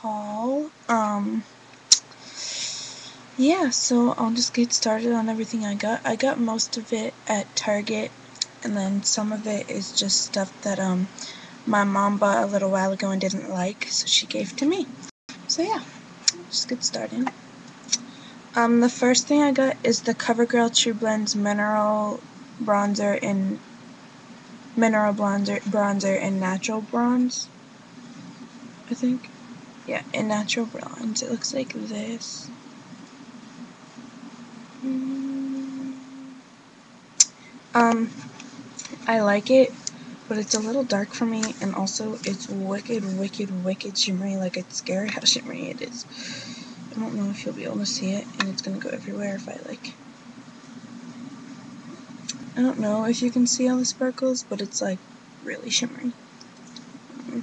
haul. Um, yeah, so I'll just get started on everything I got. I got most of it at Target, and then some of it is just stuff that um my mom bought a little while ago and didn't like, so she gave to me. So yeah, just get started. Um, the first thing I got is the CoverGirl True Blends Mineral Bronzer in Mineral Bronzer, bronzer in Natural Bronze, I think. Yeah, in Natural Bronze. It looks like this. Mm. Um, I like it, but it's a little dark for me, and also it's wicked, wicked, wicked shimmery. Like, it's scary how shimmery it is. I don't know if you'll be able to see it, and it's gonna go everywhere if I, like... I don't know if you can see all the sparkles, but it's, like, really shimmery. I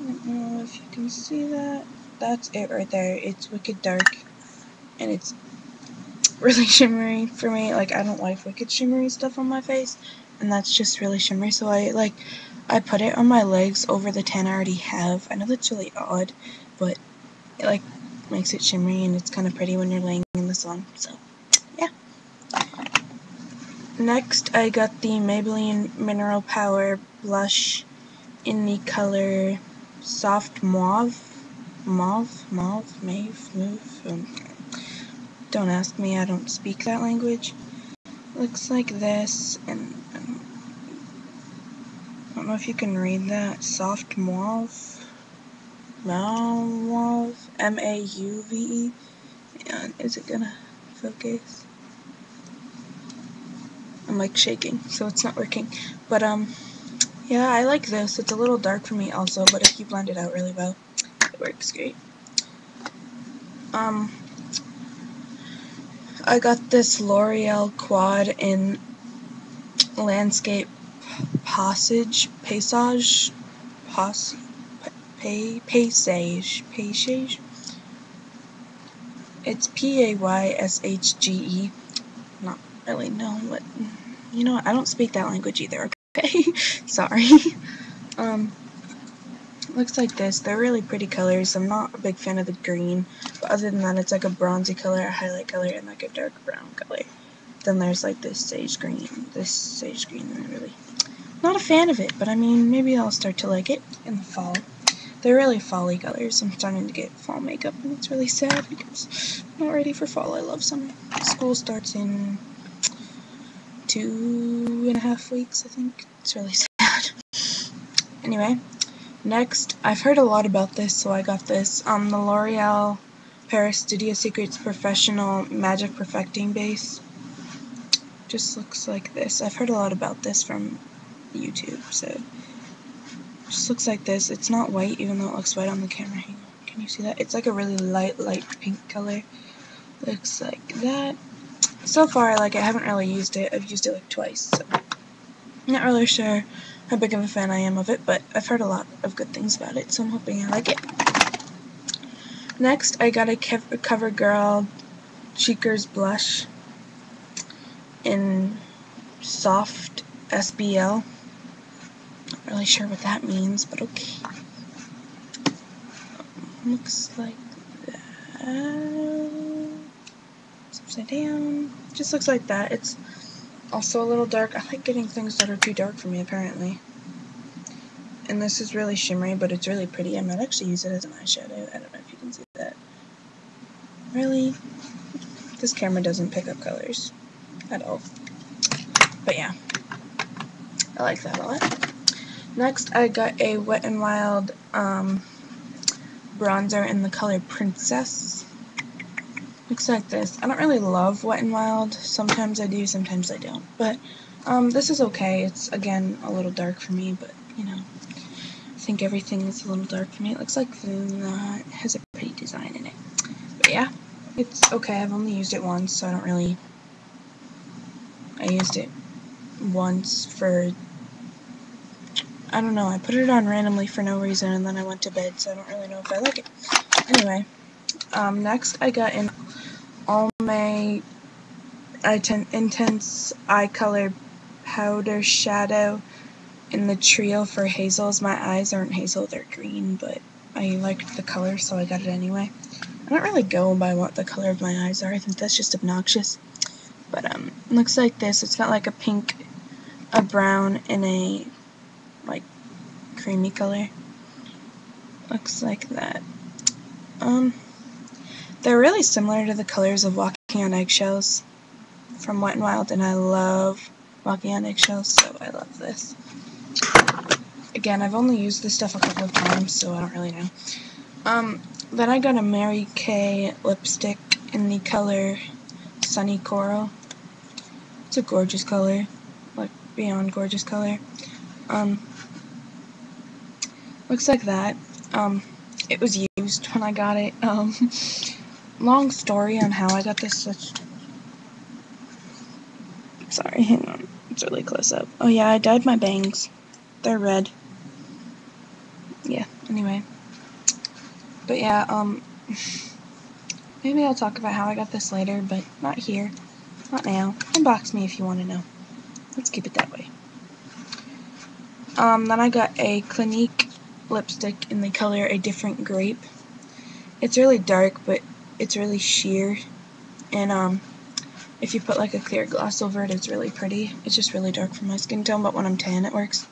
don't know if you can see that. That's it right there. It's wicked dark, and it's really shimmery for me. Like, I don't like wicked shimmery stuff on my face, and that's just really shimmery. So I, like, I put it on my legs over the tan I already have. I know that's really odd, but it, like, makes it shimmery, and it's kind of pretty when you're laying in the sun. So, yeah. Next, I got the Maybelline Mineral Power Blush in the color Soft Mauve. Mauve? Mauve? Mauve? Mauve? Um, don't ask me, I don't speak that language. Looks like this, and um, I don't know if you can read that. Soft mauve. Mauve. M A U V E. And is it gonna focus? I'm like shaking, so it's not working. But, um, yeah, I like this. It's a little dark for me also, but if you blend it out really well, it works great. Um, I got this L'Oreal Quad in Landscape Passage, Passage, Pass, pay, Paysage, Paysage. It's P-A-Y-S-H-G-E. Not really know what, you know I don't speak that language either? Sorry. um, looks like this. They're really pretty colors. I'm not a big fan of the green, but other than that, it's like a bronzy color, a highlight color, and like a dark brown color. Then there's like this sage green, this sage green, I'm really not a fan of it, but I mean, maybe I'll start to like it in the fall. They're really fall colors. I'm starting to get fall makeup, and it's really sad because I'm not ready for fall. I love summer. School starts in two and a half weeks, I think. It's really sad. Anyway, Next, I've heard a lot about this, so I got this. Um, the L'Oreal Paris Studio Secrets Professional Magic Perfecting Base. Just looks like this. I've heard a lot about this from YouTube, so just looks like this. It's not white, even though it looks white on the camera. Hang on. Can you see that? It's like a really light, light pink color. Looks like that. So far, like, I haven't really used it. I've used it, like, twice, so not really sure how big of a fan I am of it, but I've heard a lot of good things about it, so I'm hoping I like it. Next, I got a CoverGirl Cheekers Blush in Soft SBL. Not really sure what that means, but okay. Looks like that. It's upside down. Just looks like that. It's also a little dark. I like getting things that are too dark for me, apparently. And this is really shimmery, but it's really pretty. I might actually use it as an eyeshadow. I don't know if you can see that. Really? This camera doesn't pick up colors at all. But yeah. I like that a lot. Next, I got a Wet n Wild um, bronzer in the color Princess. Looks like this. I don't really love Wet n Wild. Sometimes I do, sometimes I don't. But um, this is okay. It's, again, a little dark for me, but, you know, I think everything is a little dark for me. It looks like that has a pretty design in it. But yeah, it's okay. I've only used it once, so I don't really... I used it once for... I don't know, I put it on randomly for no reason, and then I went to bed, so I don't really know if I like it. Anyway, um, next I got an Almay Intense Eye Color Powder Shadow in the trio for hazels, my eyes aren't hazel, they're green, but I liked the color, so I got it anyway. I don't really go by what the color of my eyes are, I think that's just obnoxious. But, um, looks like this. It's got like a pink, a brown, and a, like, creamy color. Looks like that. Um, they're really similar to the colors of Walking on Eggshells from Wet n Wild, and I love Walking on Eggshells, so I love this. Again, I've only used this stuff a couple of times, so I don't really know. Um, then I got a Mary Kay lipstick in the color Sunny Coral. It's a gorgeous color, like beyond gorgeous color. Um, looks like that. Um, it was used when I got it. Um, long story on how I got this. Such... Sorry, hang on. It's really close up. Oh yeah, I dyed my bangs. They're red. Yeah, anyway. But yeah, um, maybe I'll talk about how I got this later, but not here. Not now. Inbox me if you want to know. Let's keep it that way. Um, then I got a Clinique lipstick in the color A Different Grape. It's really dark, but it's really sheer. And, um, if you put like a clear gloss over it, it's really pretty. It's just really dark for my skin tone, but when I'm tan, it works.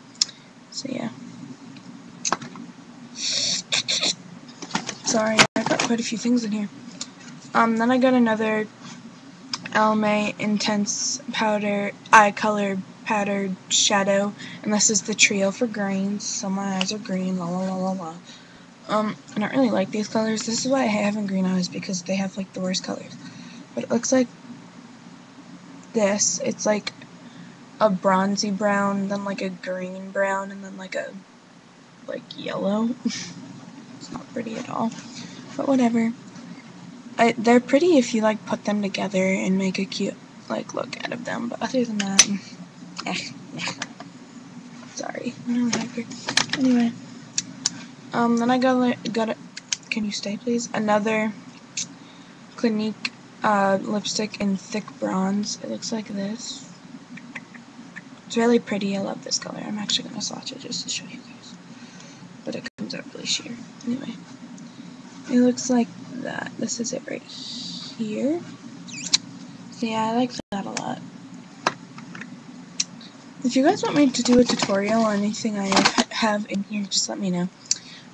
So yeah. Sorry, I got quite a few things in here. Um, then I got another Almay Intense Powder Eye Color Powdered Shadow, and this is the trio for greens, so my eyes are green, la la la la la. Um, I don't really like these colors. This is why I have in green eyes, because they have like the worst colors. But it looks like this. It's like a bronzy brown, then like a green brown, and then like a like yellow. it's not pretty at all, but whatever. I, they're pretty if you like put them together and make a cute like look out of them, but other than that, eh, eh. sorry. Anyway, um, then I got got a, can you stay please? Another Clinique uh, lipstick in thick bronze. It looks like this. It's really pretty. I love this color. I'm actually going to swatch it just to show you guys. But it comes out really sheer. Anyway. It looks like that. This is it right here. So yeah, I like that a lot. If you guys want me to do a tutorial on anything I have in here, just let me know.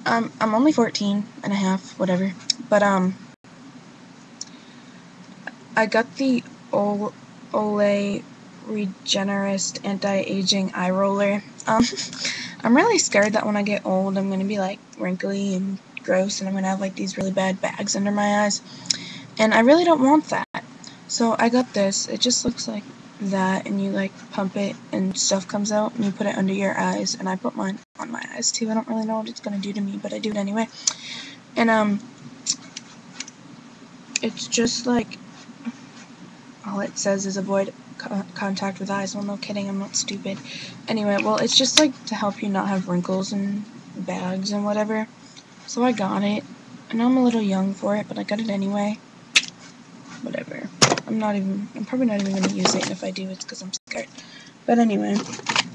Um, I'm only 14 and a half, whatever. But, um, I got the Olay Regenerist Anti-Aging Eye Roller. Um, I'm really scared that when I get old, I'm going to be, like, wrinkly and gross, and I'm going to have, like, these really bad bags under my eyes. And I really don't want that. So I got this. It just looks like that, and you, like, pump it, and stuff comes out, and you put it under your eyes, and I put mine on my eyes, too. I don't really know what it's to do to me, but I do it anyway. And, um, it's just, like, all it says is avoid co contact with eyes. Well, no kidding, I'm not stupid. Anyway, well, it's just like to help you not have wrinkles and bags and whatever. So I got it. I know I'm a little young for it, but I got it anyway. Whatever. I'm not even, I'm probably not even going to use it, and if I do, it's because I'm scared. But anyway.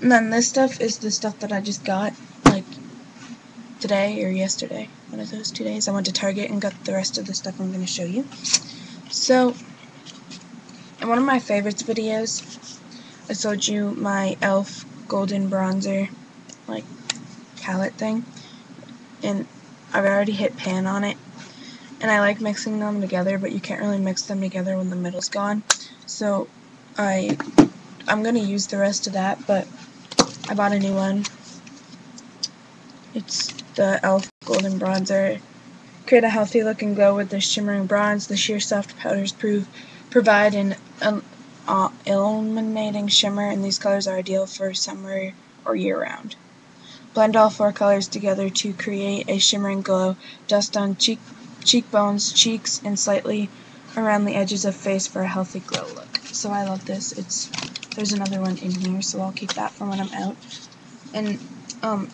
And then this stuff is the stuff that I just got, like, today or yesterday. One of those two days. I went to Target and got the rest of the stuff I'm going to show you. So, in one of my favorites videos, I showed you my e.l.f. golden bronzer, like, palette thing, and I've already hit pan on it, and I like mixing them together, but you can't really mix them together when the middle's gone, so I, I'm going to use the rest of that, but I bought a new one. It's the e.l.f. golden bronzer. Create a healthy look and glow with the shimmering bronze. The sheer soft powders prove provide an um, uh, illuminating shimmer, and these colors are ideal for summer or year-round. Blend all four colors together to create a shimmering glow. Dust on cheek, cheekbones, cheeks, and slightly around the edges of face for a healthy glow look. So I love this. It's There's another one in here, so I'll keep that for when I'm out. And um,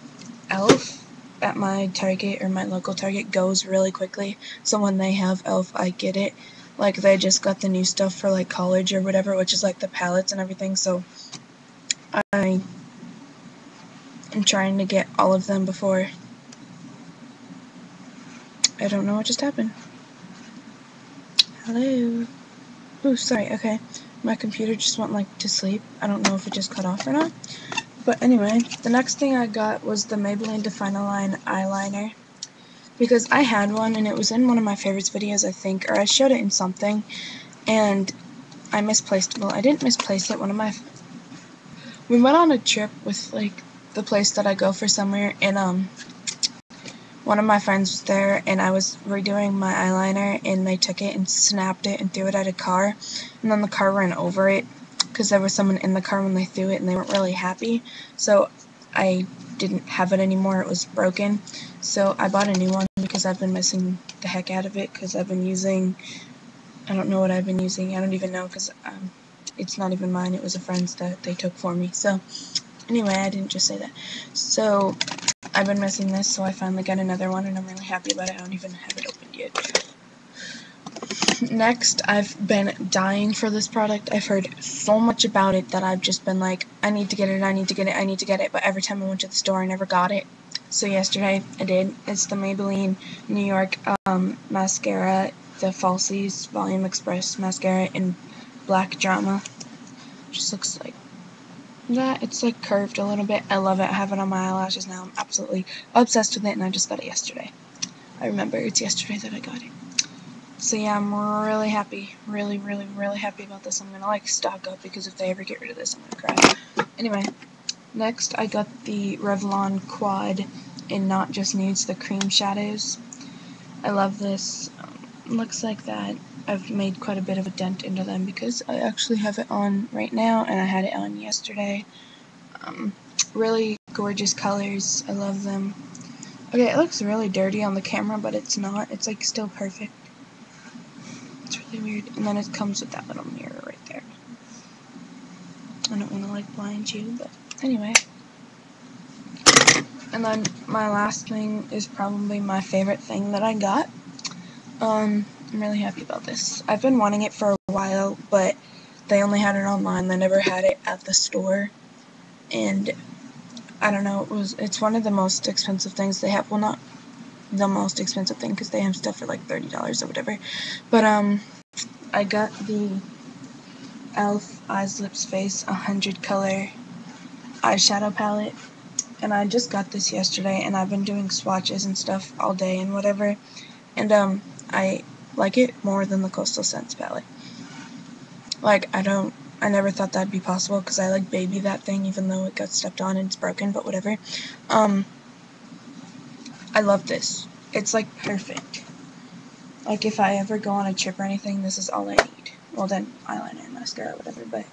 e.l.f. at my Target or my local Target goes really quickly, so when they have e.l.f. I get it like they just got the new stuff for like college or whatever, which is like the palettes and everything. So I am trying to get all of them before. I don't know what just happened. Hello? Oh, sorry, okay. My computer just went like to sleep. I don't know if it just cut off or not. But anyway, the next thing I got was the Maybelline Define-A-Line eyeliner. Because I had one and it was in one of my favorites videos, I think, or I showed it in something. And I misplaced, well, I didn't misplace it. One of my, we went on a trip with like the place that I go for somewhere and um, one of my friends was there and I was redoing my eyeliner and they took it and snapped it and threw it at a car and then the car ran over it because there was someone in the car when they threw it and they weren't really happy. So I didn't have it anymore it was broken. So I bought a new one because I've been missing the heck out of it because I've been using I don't know what I've been using I don't even know because um, it's not even mine it was a friend's that they took for me. So anyway I didn't just say that. So I've been missing this, so I finally got another one, and I'm really happy about it. I don't even have it opened yet. Next, I've been dying for this product. I've heard so much about it that I've just been like, I need to get it, I need to get it, I need to get it, but every time I went to the store, I never got it. So yesterday, I did. It's the Maybelline New York um, Mascara, the Falsies Volume Express Mascara in Black Drama. Just looks like that. It's like curved a little bit. I love it. I have it on my eyelashes now. I'm absolutely obsessed with it and I just got it yesterday. I remember it's yesterday that I got it. So yeah, I'm really happy. Really, really, really happy about this. I'm gonna like stock up because if they ever get rid of this, I'm gonna cry. Anyway, next I got the Revlon Quad in Not Just Nudes, the cream shadows. I love this. Um, looks like that. I've made quite a bit of a dent into them because I actually have it on right now and I had it on yesterday. Um, really gorgeous colors. I love them. Okay, it looks really dirty on the camera, but it's not. It's like still perfect. It's really weird. And then it comes with that little mirror right there. I don't want to like blind you, but anyway. And then my last thing is probably my favorite thing that I got. Um, I'm really happy about this. I've been wanting it for a while, but they only had it online. They never had it at the store. And I don't know, it was it's one of the most expensive things they have. Well, not the most expensive thing because they have stuff for like $30 or whatever. But um I got the e.l.f. Eyes Lips Face 100 color eyeshadow palette and I just got this yesterday and I've been doing swatches and stuff all day and whatever and um I like it more than the Coastal Scents palette. Like, I don't, I never thought that'd be possible because I like baby that thing even though it got stepped on and it's broken, but whatever. Um, I love this. It's like perfect. Like if I ever go on a trip or anything, this is all I need. Well then, eyeliner and mascara, whatever, but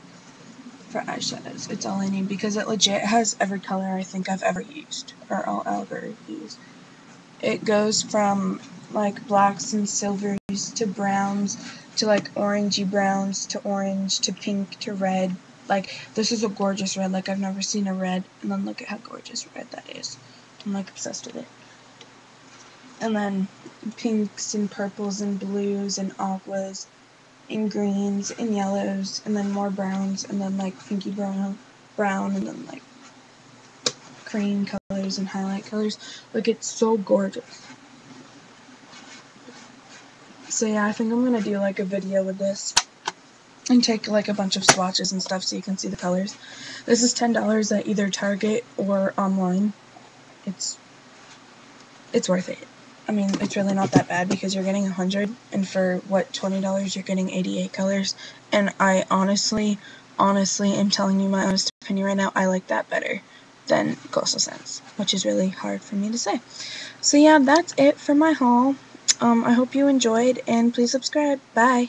for eyeshadows, it's all I need because it legit has every color I think I've ever used, or I'll ever use. It goes from like blacks and silvers to browns to like orangey browns to orange to pink to red. Like this is a gorgeous red. Like I've never seen a red. And then look at how gorgeous red that is. I'm like obsessed with it. And then pinks and purples and blues and aquas and greens and yellows and then more browns and then like pinky brown brown and then like cream colors and highlight colors. Like it's so gorgeous. So yeah, I think I'm gonna do like a video with this and take like a bunch of swatches and stuff so you can see the colors. This is $10 at either Target or online. It's it's worth it. I mean, it's really not that bad because you're getting 100 and for what $20 you're getting 88 colors and I honestly honestly am telling you my honest opinion right now, I like that better than Coastal Scents, which is really hard for me to say. So yeah, that's it for my haul. Um, I hope you enjoyed, and please subscribe. Bye.